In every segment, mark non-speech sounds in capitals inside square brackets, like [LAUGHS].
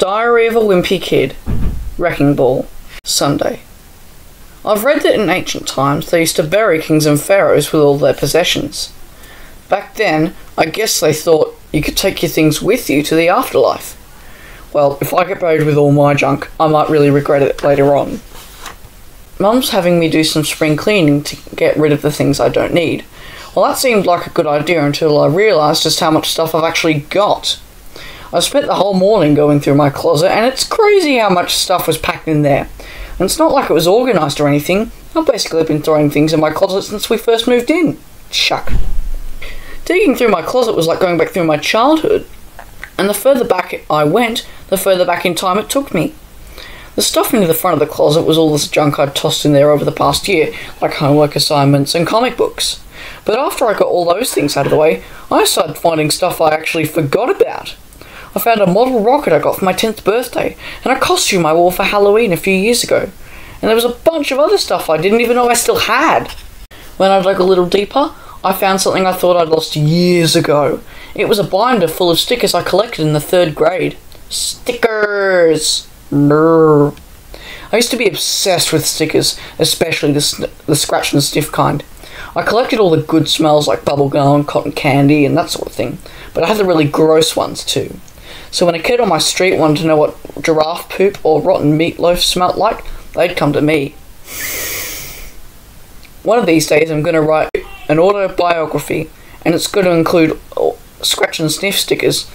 Diary of a Wimpy Kid, Wrecking Ball, Sunday. I've read that in ancient times they used to bury kings and pharaohs with all their possessions. Back then, I guess they thought you could take your things with you to the afterlife. Well, if I get buried with all my junk, I might really regret it later on. Mum's having me do some spring cleaning to get rid of the things I don't need. Well, that seemed like a good idea until I realised just how much stuff I've actually got. I spent the whole morning going through my closet, and it's crazy how much stuff was packed in there. And it's not like it was organised or anything. I've basically been throwing things in my closet since we first moved in. Chuck. Digging through my closet was like going back through my childhood. And the further back I went, the further back in time it took me. The stuff near the front of the closet was all this junk I'd tossed in there over the past year, like homework assignments and comic books. But after I got all those things out of the way, I started finding stuff I actually forgot about. I found a model rocket I got for my 10th birthday, and a costume I wore for Halloween a few years ago. And there was a bunch of other stuff I didn't even know I still had. When I dug a little deeper, I found something I thought I'd lost years ago. It was a binder full of stickers I collected in the third grade. Stickers! I used to be obsessed with stickers, especially the, the scratch and sniff kind. I collected all the good smells like bubblegum, cotton candy, and that sort of thing, but I had the really gross ones too. So when a kid on my street wanted to know what giraffe poop or rotten meatloaf smelt like, they'd come to me. One of these days, I'm going to write an autobiography, and it's going to include scratch and sniff stickers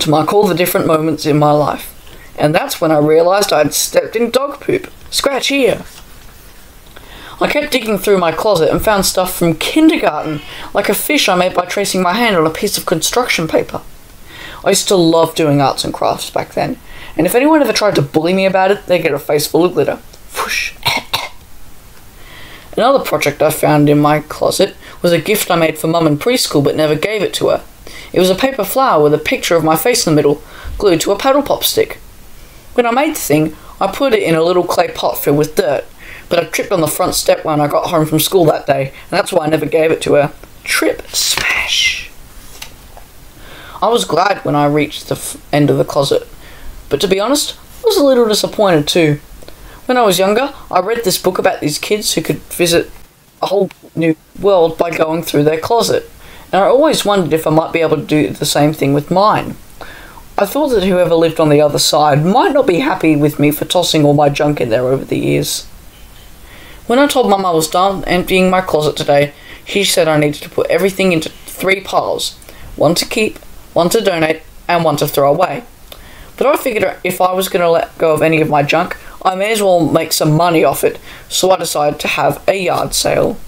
to mark all the different moments in my life. And that's when I realised I'd stepped in dog poop. Scratch here. I kept digging through my closet and found stuff from kindergarten, like a fish I made by tracing my hand on a piece of construction paper. I used to love doing arts and crafts back then, and if anyone ever tried to bully me about it, they'd get a face full of glitter. Whoosh. [LAUGHS] Another project I found in my closet was a gift I made for Mum in preschool but never gave it to her. It was a paper flower with a picture of my face in the middle, glued to a paddle pop stick. When I made the thing, I put it in a little clay pot filled with dirt, but I tripped on the front step when I got home from school that day, and that's why I never gave it to her. Trip smash. I was glad when I reached the end of the closet, but to be honest, I was a little disappointed too. When I was younger, I read this book about these kids who could visit a whole new world by going through their closet, and I always wondered if I might be able to do the same thing with mine. I thought that whoever lived on the other side might not be happy with me for tossing all my junk in there over the years. When I told Mum I was done emptying my closet today, she said I needed to put everything into three piles one to keep, one to donate, and one to throw away. But I figured if I was going to let go of any of my junk, I may as well make some money off it, so I decided to have a yard sale.